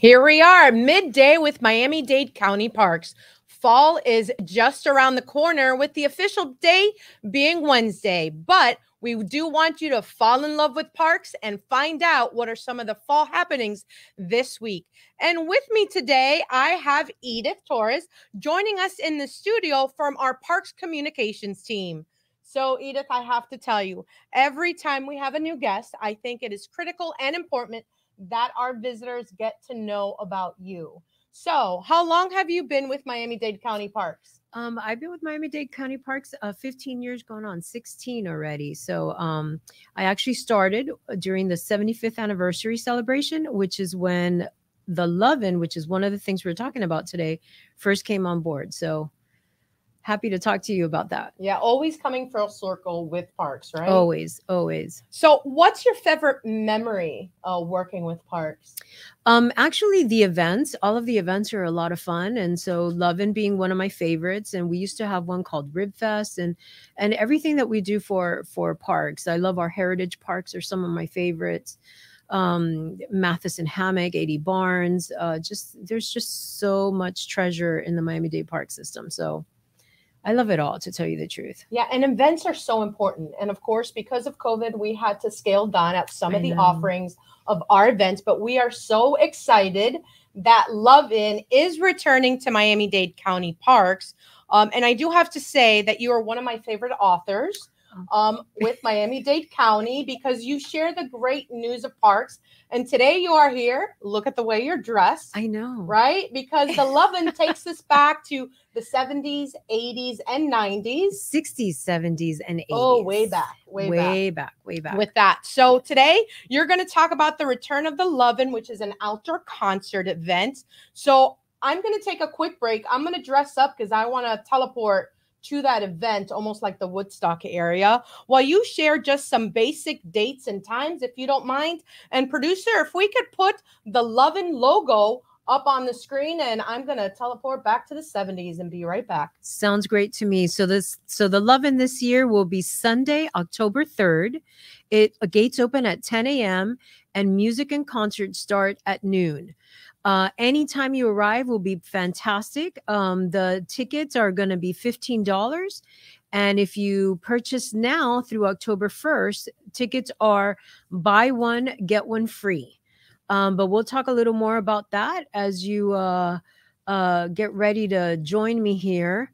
Here we are, midday with Miami Dade County Parks. Fall is just around the corner with the official day being Wednesday, but we do want you to fall in love with parks and find out what are some of the fall happenings this week. And with me today, I have Edith Torres joining us in the studio from our Parks Communications team. So, Edith, I have to tell you, every time we have a new guest, I think it is critical and important that our visitors get to know about you. So, how long have you been with Miami Dade County Parks? Um, I've been with Miami Dade County Parks uh, 15 years, going on 16 already. So um, I actually started uh, during the 75th anniversary celebration, which is when the Love-In, which is one of the things we're talking about today, first came on board. So happy to talk to you about that. Yeah, always coming full circle with parks, right? Always, always. So, what's your favorite memory uh, working with parks? Um, actually, the events, all of the events are a lot of fun, and so Love-In being one of my favorites. And we used to have one called Rib Fest, and and everything that we do for for parks. I love our heritage parks; are some of my favorites um, Matheson Hammock, AD Barnes. Uh, just there's just so much treasure in the Miami Dade Park system. So I love it all, to tell you the truth. Yeah, and events are so important. And of course, because of COVID, we had to scale down at some of the offerings of our events, but we are so excited that Love In is returning to Miami Dade County Parks. Um, and I do have to say that you are one of my favorite authors um, with Miami Dade County because you share the great news of parks. And today you are here. Look at the way you're dressed. I know. Right? Because the Love-In takes us back to the 70s, 80s, and 90s. 60s, 70s, and 80s. Oh, way back. Way, way back. back. Way back. With that. So today you're going to talk about the return of the Love-In, which is an outdoor concert event. So I'm going to take a quick break. I'm going to dress up because I want to teleport to that event, almost like the Woodstock area, while you share just some basic dates and times, if you don't mind. And producer, if we could put the Love-In logo up on the screen and I'm going to teleport back to the 70s and be right back. Sounds great to me. So this so the Love-In this year will be Sunday, October 3rd. It uh, gates open at 10 a.m. and music and concerts start at noon. Uh, anytime you arrive will be fantastic. Um, the tickets are going to be $15. And if you purchase now through October 1st, tickets are buy one, get one free. Um, but we'll talk a little more about that as you uh, uh, get ready to join me here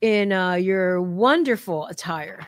in uh, your wonderful attire.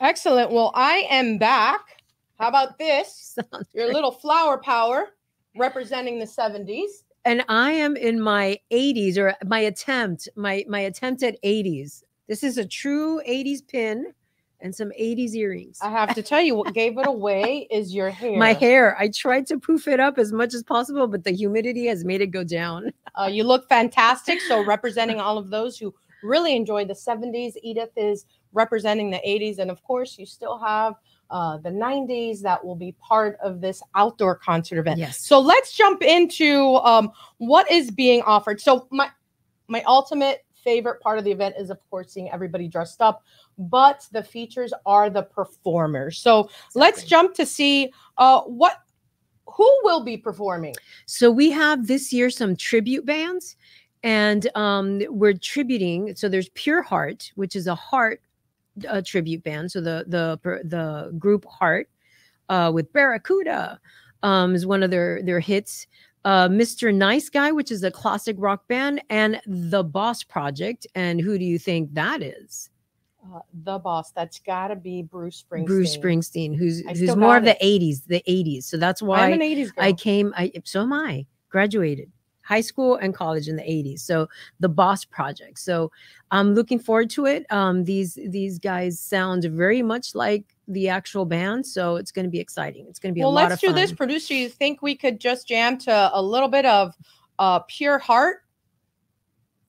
Excellent. Well, I am back. How about this? Your little flower power representing the 70s. and I am in my 80s or my attempt, my my attempt at 80s. This is a true 80s pin and some 80s earrings. I have to tell you, what gave it away is your hair. My hair, I tried to poof it up as much as possible, but the humidity has made it go down. Uh, you look fantastic. So, representing all of those who really enjoyed the 70s, Edith is representing the 80s. And of course, you still have uh, the 90s that will be part of this outdoor concert event. Yes. So, let's jump into um, what is being offered. So, my my ultimate favorite part of the event is, of course, seeing everybody dressed up, but the features are the performers. So, let's jump to see uh, what who will be performing. So we have this year some tribute bands, and um, we're tributing. So there's Pure Heart, which is a heart uh, tribute band. So the the the group Heart uh, with Barracuda um, is one of their their hits. Uh, Mr. Nice Guy, which is a classic rock band, and The Boss Project. And who do you think that is? Uh, the boss. That's got to be Bruce Springsteen. Bruce Springsteen, who's I who's more of got the '80s, the '80s. So that's why I'm an 80s girl. I came, I so am I, graduated high school and college in the 80s. So the Boss Project. So I'm looking forward to it. Um, these these guys sound very much like the actual band. So it's gonna be exciting. It's gonna be well, a lot let's do this, producer. You think we could just jam to a little bit of uh, Pure Heart?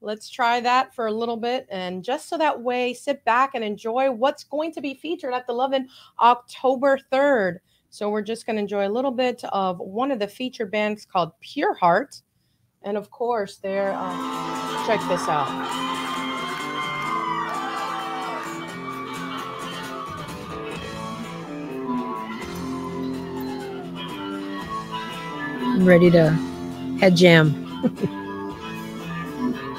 Let's try that for a little bit. And just so that way, sit back and enjoy what's going to be featured at the Love-In October 3rd. So we're just going to enjoy a little bit of one of the featured bands called Pure Heart. And of course, they're, uh, check this out. I'm ready to Head jam.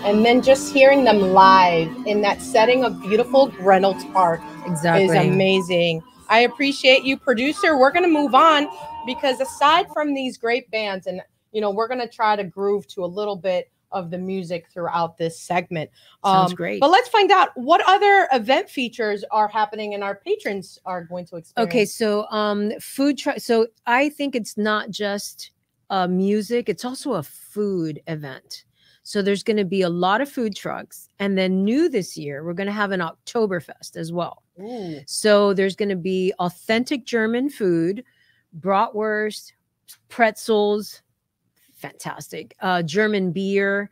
and then just hearing them live in that setting of beautiful Greynolds Park Exactly. is amazing. I appreciate you, producer. We're going to move on because aside from these great bands, and you know, we're going to try to groove to a little bit of the music throughout this segment. Sounds Um, great. But let's find out what other event features are happening and our patrons are going to experience. Okay, so um food truck so I think it's not just uh music, it's also a food event. So there's going to be a lot of food trucks and then new this year we're going to have an Oktoberfest as well. Ooh. So there's going to be authentic German food, bratwurst, pretzels, fantastic. Uh, German beer.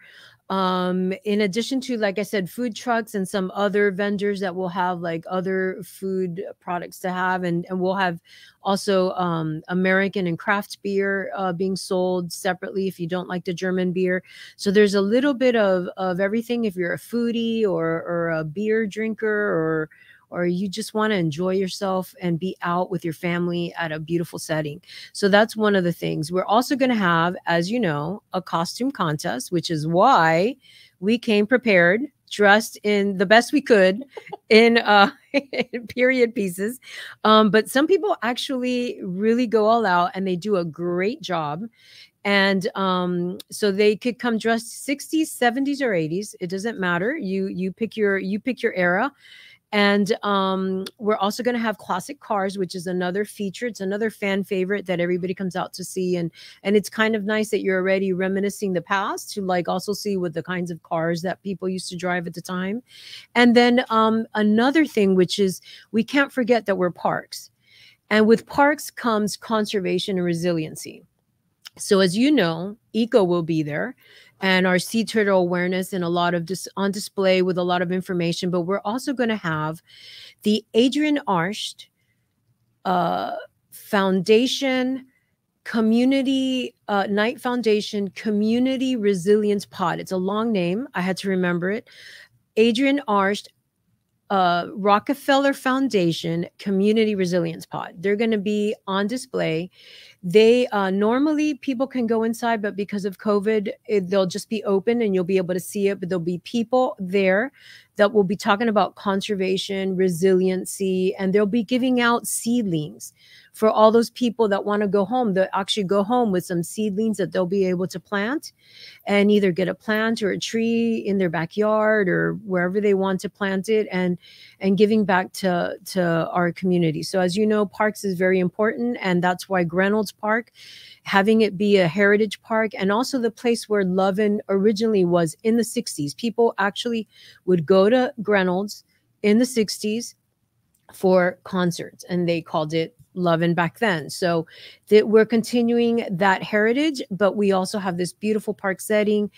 Um, in addition to, like I said, food trucks and some other vendors that will have like other food products to have, and and we'll have also um, American and craft beer uh, being sold separately if you don't like the German beer. So there's a little bit of of everything if you're a foodie or or a beer drinker or or you just want to enjoy yourself and be out with your family at a beautiful setting. So that's one of the things. We're also going to have, as you know, a costume contest, which is why we came prepared, dressed in the best we could in uh period pieces. Um, but some people actually really go all out and they do a great job. And um, so they could come dressed 60s, 70s, or 80s. It doesn't matter. You you pick your you pick your era and um, we're also going to have classic cars which is another feature. It's another fan favorite that everybody comes out to see. And and it's kind of nice that you're already reminiscing the past to like also see what the kinds of cars that people used to drive at the time. And then um, another thing which is we can't forget that we're parks. And with parks comes conservation and resiliency. So as you know eco will be there and our sea turtle awareness and a lot of dis- on display with a lot of information. But we're also going to have the Adrienne Arsht uh, Foundation Community uh, Night Foundation Community Resilience Pod. It's a long name. I had to remember it. Adrienne Arsht uh, Rockefeller Foundation Community Resilience Pod. They're going to be on display. They uh, normally people can go inside, but because of COVID, it, they'll just be open and you'll be able to see it. But there'll be people there that will be talking about conservation, resiliency, and they'll be giving out seedlings for all those people that want to go home. They'll actually go home with some seedlings that they'll be able to plant and either get a plant or a tree in their backyard or wherever they want to plant it and and giving back to to our community. So as you know, parks is very important and that's why Greynolds Park having it be a heritage park and also the place where Love-In originally was in the 60s. People actually would go to Greynolds in the 60s for concerts and they called it Love-In back then. So that we're continuing that heritage, but we also have this beautiful park setting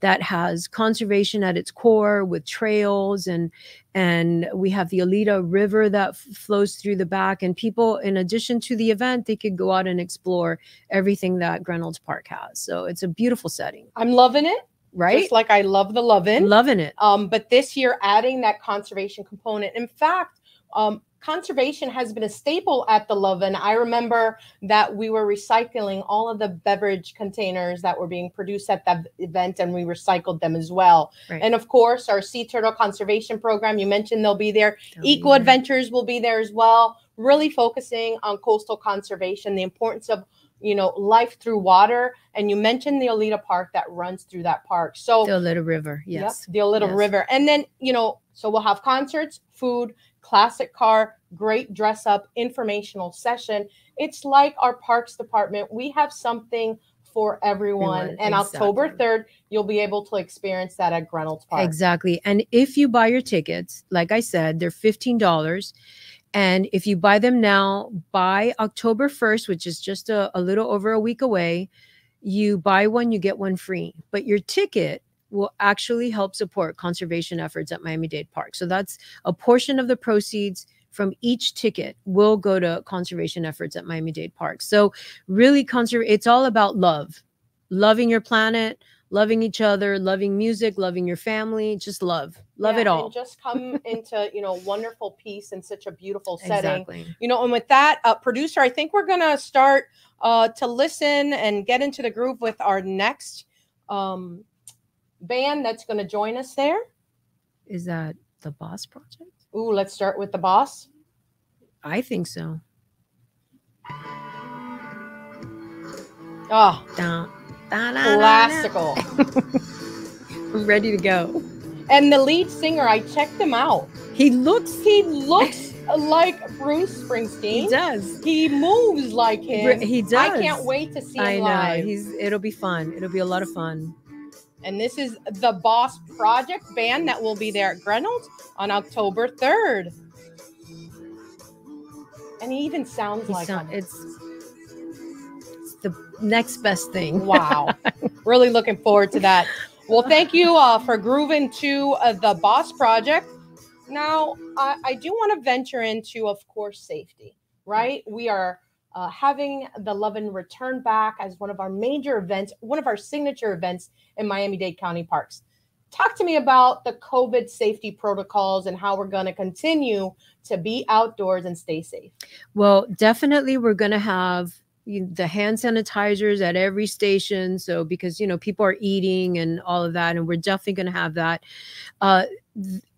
that has conservation at its core with trails and and we have the Oleta River that flows through the back and people in addition to the event they could go out and explore everything that Greynolds Park has. So it's a beautiful setting, I'm loving it. right? Just like I love the lovin'. Loving it. Um, but this year, adding that conservation component. In fact, um, conservation has been a staple at the Love-In. I remember that we were recycling all of the beverage containers that were being produced at that event, and we recycled them as well. Right. And of course, our sea turtle conservation program. You mentioned they'll be there. They'll be Eco there. Adventures will be there as well. Really focusing on coastal conservation, the importance of you know life through water. And you mentioned the Oleta Park that runs through that park. So The Little River. Yes. Yep, the Little yes. River. And then, you know, so we'll have concerts, food, classic car, great dress up, informational session. It's like our parks department. We have something for everyone. And October 3rd, you'll be able to experience that at Greynolds Park. Exactly. And if you buy your tickets, like I said, they're $15. And if you buy them now by October 1st, which is just a, a little over a week away, you buy one, you get one free. But your ticket will actually help support conservation efforts at Miami Dade Park. So that's a portion of the proceeds from each ticket will go to conservation efforts at Miami Dade Park. So really conserve it's all about love. Loving your planet, loving each other, loving music, loving your family, just love. Love Yeah, it all. And just come into, you know, wonderful peace in such a beautiful setting. Exactly. You know, and with that, uh, producer, I think we're gonna start uh, to listen and get into the groove with our next um, band that's going to join us there. Is that the Boss Project? Ooh, let's start with the boss. I think so. Oh, Da, da, da, classical. I'm ready to go. and the lead singer, I checked him out. He looks. He looks like Bruce Springsteen. He does. He moves like him. He does. I can't wait to see him I know. live. He's. It'll be fun. It'll be a lot of fun. And this is the Boss Project band that will be there at Greynolds on October 3rd. And he even sounds He like sound- it's, it's the next best thing. Wow. really looking forward to that. Well, thank you uh, for grooving to uh, the Boss Project. Now, I, I do want to venture into, of course, safety, right? We are uh, having the Love and Return back as one of our major events, one of our signature events in Miami Dade County Parks. Talk to me about the COVID safety protocols and how we're going to continue to be outdoors and stay safe. Well, definitely, we're going to have the hand sanitizers at every station. So, because, you know, people are eating and all of that, and we're definitely going to have that. Uh,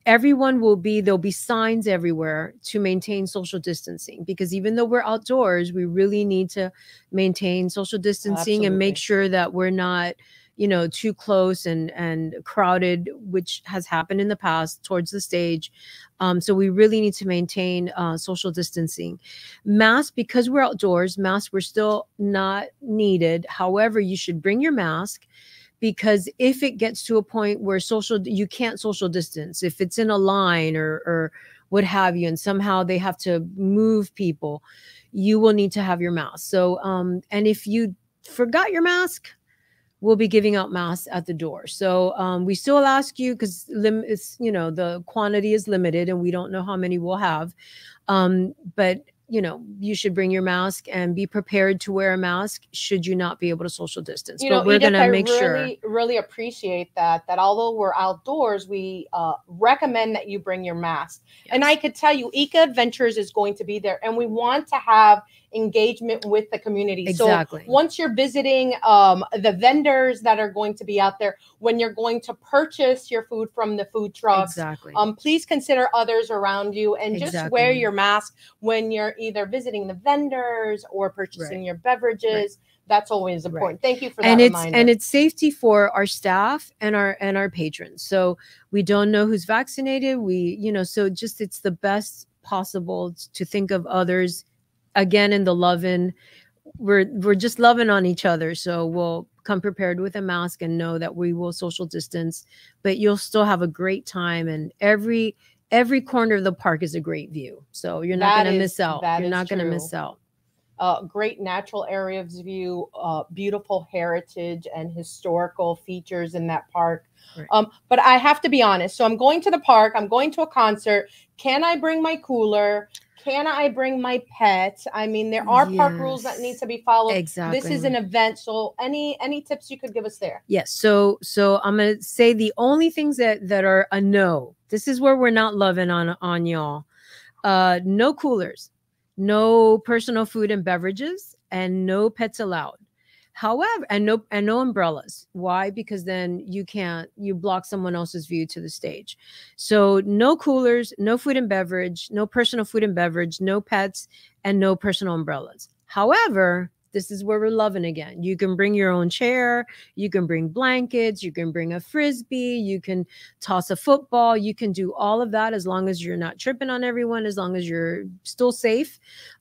everyone will be, there'll be signs everywhere to maintain social distancing because even though we're outdoors, we really need to maintain social distancing and make sure that we're not you know too close and and crowded which has happened in the past towards the stage. Um, so we really need to maintain uh, social distancing. Masks because we're outdoors masks we're still not needed. However you should bring your mask because if it gets to a point where social you can't social distance if it's in a line or or what have you and somehow they have to move people you will need to have your mask. So um and if you forgot your mask we'll be giving out masks at the door. So um, we still ask you because lim- it's you know the quantity is limited and we don't know how many we'll have. Um, but you know you should bring your mask and be prepared to wear a mask should you not be able to social distance you but know, we're going to make sure really, really appreciate that. That although we're outdoors, we uh, recommend that you bring your mask. And I could tell you, Eco Adventures is going to be there, and we want to have engagement with the community. Exactly. So once you're visiting um, the vendors that are going to be out there, when you're going to purchase your food from the food trucks, exactly um, please consider others around you and just wear your mask when you're either visiting the vendors or purchasing your beverages. That's always Right. important. Thank you for that and it's reminder. and it's safety for our staff and our and our patrons so we don't know who's vaccinated we you know so just it's the best possible to think of others again in the loving we're we're just loving on each other so we'll come prepared with a mask and know that we will social distance but you'll still have a great time and every every corner of the park is a great view so you're not going to miss out that you're not going to miss out uh, great natural areas of view, uh, beautiful heritage and historical features in that park. Right. Um, but I have to be honest. So I'm going to the park. I'm going to a concert. Can I bring my cooler? Can I bring my pet? I mean, there are park rules that need to be followed. exactly This is an event. So any any tips you could give us there? Yes. So so I'm gonna say the only things that that are a no. This is where we're not loving on on y'all. Uh, no coolers, no personal food and beverages, and no pets allowed. However, and no and no umbrellas. Why? Because then you can't you block someone else's view to the stage. So no coolers, no food and beverage, no personal food and beverage, no pets, and no personal umbrellas. However, this is where we're loving again. You can bring your own chair, you can bring blankets, you can bring a frisbee, you can toss a football, you can do all of that as long as you're not tripping on everyone, as long as you're still safe.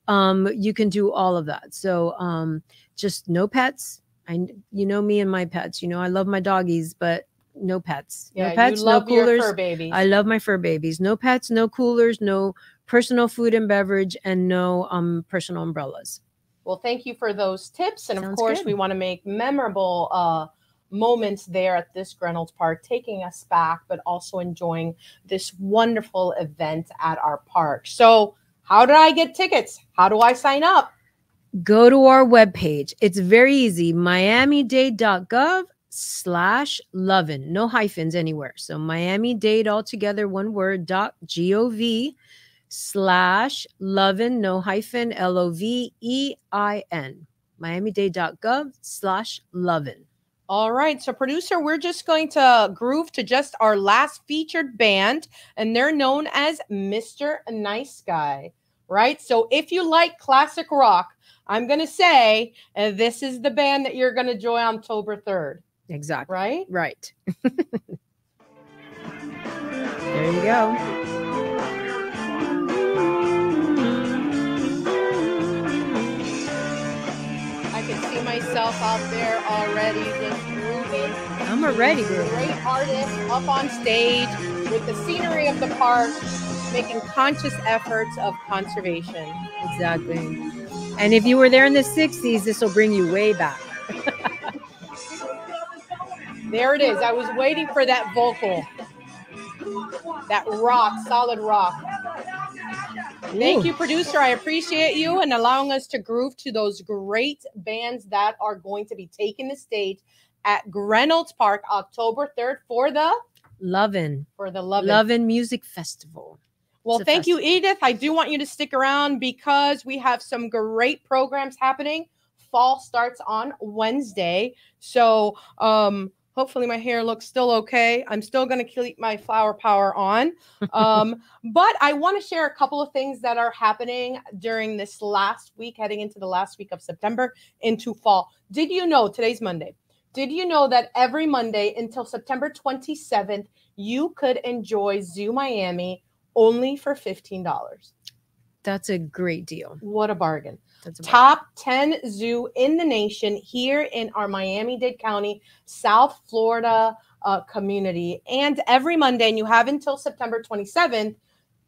Um, you can do all of that. So um, just no pets. I you know me and my pets. You know I love my doggies, but no pets. Yeah, no pets, no coolers. fur babies. I love my fur babies. No pets, no coolers, no personal food and beverage, and no um personal umbrellas. Well, thank you for those tips. And of course, good. we want to make memorable uh, moments there at this Greynolds Park, taking us back, but also enjoying this wonderful event at our park. So, how do I get tickets? How do I sign up? Go to our webpage. It's very easy. Miami-Dade.gov slash lovin. No hyphens anywhere. So Miami-Dade altogether, one word, dot G-O-V slash lovin, no hyphen, L-O-V-E-I-N. Miami-Dade.gov slash lovin. All right. So, producer, we're just going to groove to just our last featured band, and they're known as Mr. Nice Guy, right? So, if you like classic rock, I'm going to say uh, this is the band that you're going to join October 3rd, Exactly. right? Right. there you go. I can see myself out there already just grooving. I'm already grooving. Great artist up on stage with the scenery of the park, making conscious efforts of conservation. Exactly. And if you were there in the 60s, this will bring you way back. There it is. I was waiting for that vocal. That rock, solid rock. Thank Ooh. you, producer. I appreciate you and allowing us to groove to those great bands that are going to be taking the stage at Greynolds Park October 3rd for the Love-In. for the Love. Love-In Music Festival. Well, thank you. Edith. I do want you to stick around because we have some great programs happening. Fall starts on Wednesday. So um hopefully my hair looks still okay. I'm still going to keep my flower power on. Um, but I want to share a couple of things that are happening during this last week, heading into the last week of September into fall. Did you know today's Monday? Did you know that every Monday until September 27th, you could enjoy Zoo Miami only for $15? That's a great deal. What a bargain. That's a Top 10 zoo in the nation here in our Miami Dade County, South Florida uh, community. And every Monday, and you have until September 27th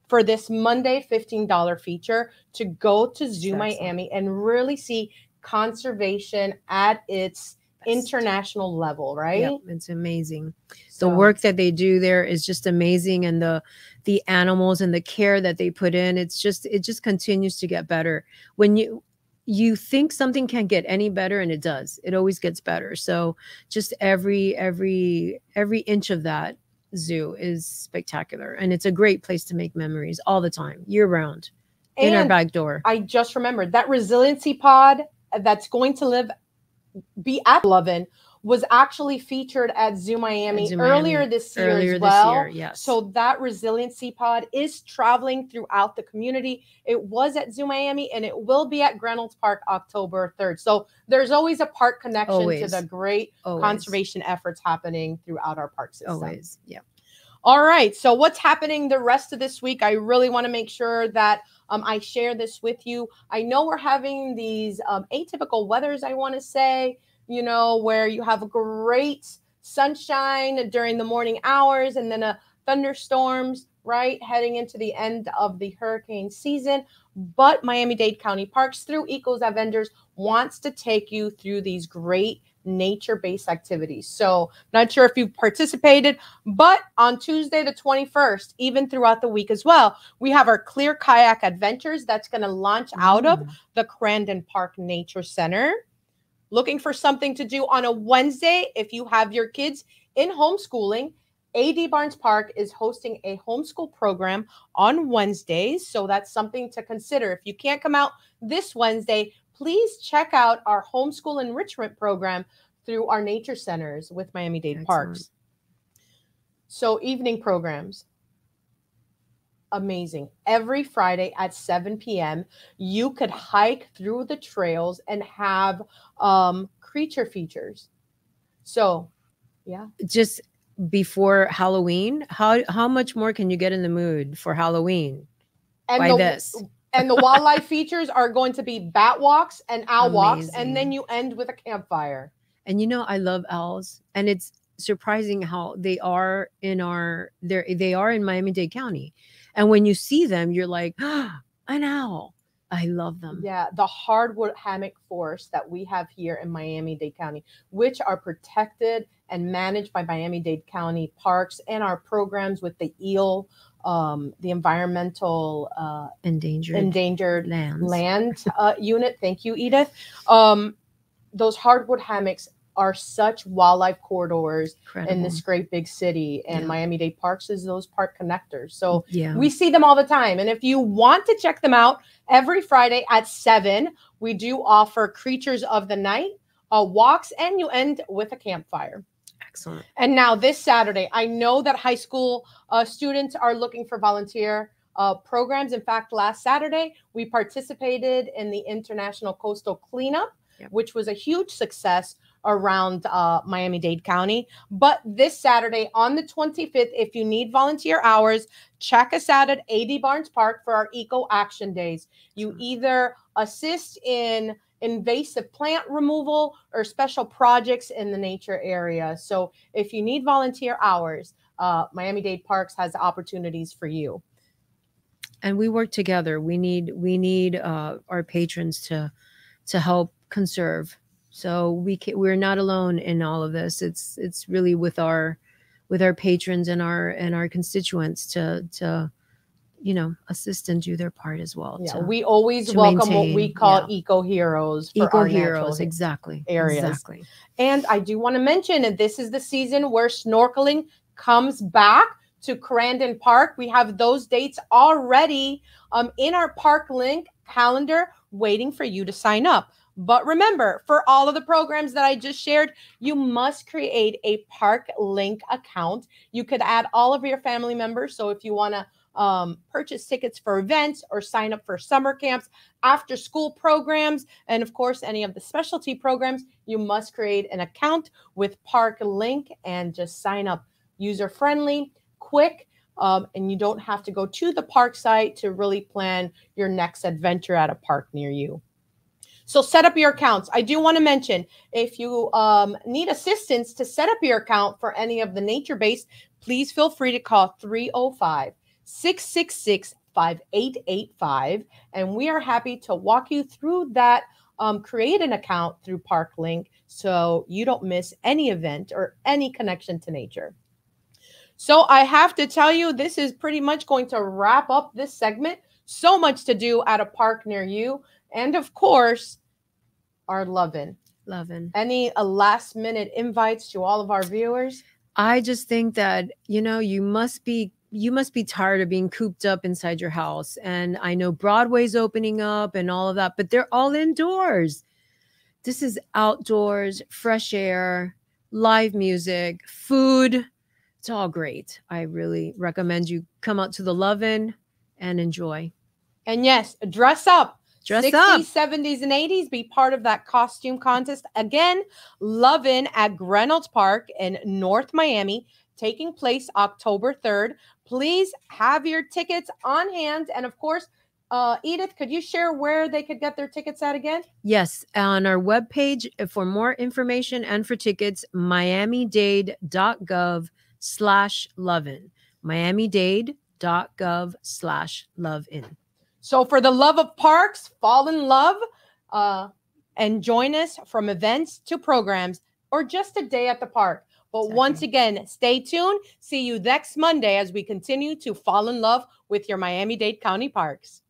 for this Monday $15 feature to go to Zoo Excellent. Miami and really see conservation at its. International level, right? Yep, it's amazing. So- the work that they do there is just amazing and the the animals and the care that they put in it's just it just continues to get better when you you think something can get any better and it does it always gets better so just every every every inch of that zoo is spectacular and it's a great place to make memories all the time year round in our back door I just remembered that resiliency pod that's going to live be at Love-In was actually featured at Zoo Miami, earlier Miami, this year earlier as well. year yes So that resiliency pod is traveling throughout the community. It was at Zoo Miami and it will be at Greynolds Park October 3rd. So there's always a park connection to the great always, conservation efforts happening throughout our park system. always yeah All right. So, what's happening the rest of this week? I really want to make sure that um, I share this with you. I know we're having these um, atypical weathers, I want to say, you know, where you have great sunshine during the morning hours and then a thunderstorms, right? Heading into the end of the hurricane season. But Miami Dade County Parks, through Eco Adventures, wants to take you through these great nature based activities. So, not sure if you participated, but on Tuesday, the 21st, even throughout the week as well, we have our Clear Kayak Adventures that's going to launch out of Mm. the Crandon Park Nature Center. Looking for something to do on a Wednesday if you have your kids in homeschooling. AD Barnes Park is hosting a homeschool program on Wednesdays. So that's something to consider. If you can't come out this Wednesday, please check out our homeschool enrichment program through our nature centers with Miami Dade Parks. So, evening programs. Amazing. Every Friday at 7 p.m., you could hike through the trails and have um, creature features. So, yeah. just before Halloween, how how much more can you get in the mood for Halloween And by the, this? And the wildlife features are going to be bat walks and owl walks, and then you end with a campfire. And you know, I love owls, and it's surprising how they are in our they they are in Miami Dade County, and when you see them, you're like, ah, an owl. I love them. Yeah, the hardwood hammock forest that we have here in Miami Dade County, which are protected and managed by Miami Dade County Parks and our programs with the EEL, um, the environmental uh, Endangered, endangered lands. land uh, unit. Thank you, Edith. Um, those hardwood hammocks are such wildlife corridors in this great big city, and Yeah. Miami Dade Parks is those park connectors. So yeah, we see them all the time. And if you want to check them out every Friday at 7, we do offer Creatures of the Night uh, walks, and you end with a campfire. Excellent. And now this Saturday, I know that high school uh, students are looking for volunteer uh, programs. In fact, last Saturday, we participated in the International Coastal Cleanup, Yep. which was a huge success around uh, Miami Dade County. But this Saturday, on the 25th, if you need volunteer hours, check us out at AD Barnes Park for our Eco Action Days. You either assist in invasive plant removal or special projects in the nature area. So if you need volunteer hours, uh, Miami Dade Parks has opportunities for you. and we work together we need we need uh, our patrons to to help conserve so we can, we're not alone in all of this it's it's really with our with our patrons and our and our constituents to to you know assist and do their part as well Yeah, to we always welcome what we call yeah. eco heroes for eco our heroes exactly areas. exactly And I do want to mention that this is the season where snorkeling comes back to Crandon Park. We have those dates already um, in our Park Link calendar waiting for you to sign up. But remember, for all of the programs that I just shared, you must create a Park Link account. You could add all of your family members. So if you want to um, purchase tickets for events or sign up for summer camps, after school programs, and of course, any of the specialty programs, you must create an account with Park Link and just sign up. User friendly, quick, um, and you don't have to go to the park site to really plan your next adventure at a park near you. So set up your accounts. I do want to mention if you um, need assistance to set up your account for any of the nature based, please feel free to call 305 666 5885. And we are happy to walk you through that. Um, create an account through ParkLink so you don't miss any event or any connection to nature. So I have to tell you, this is pretty much going to wrap up this segment. So much to do at a park near you. And of course, our loving. loving Any uh, last minute invites to all of our viewers? I just think that you know you must be you must be tired of being cooped up inside your house and I know Broadway's opening up and all of that but they're all indoors. This is outdoors, fresh air, live music, food. It's all great. I really recommend you come out to the Love-In and enjoy. And yes, dress up. Dress 60s, up. 70s, and 80s. Be part of that costume contest. Again, Love-In at Greynolds Park in North Miami, taking place October 3rd. Please have your tickets on hand. And of course, uh, Edith, could you share where they could get their tickets at again? Yes, on our webpage uh, for more information and for tickets, miamidade.gov slash lovin. miamidade.gov slash lovin. So, for the love of parks, fall in love uh, and join us from events to programs or just a day at the park. But once again, stay tuned. See you next Monday as we continue to fall in love with your Miami Dade County parks.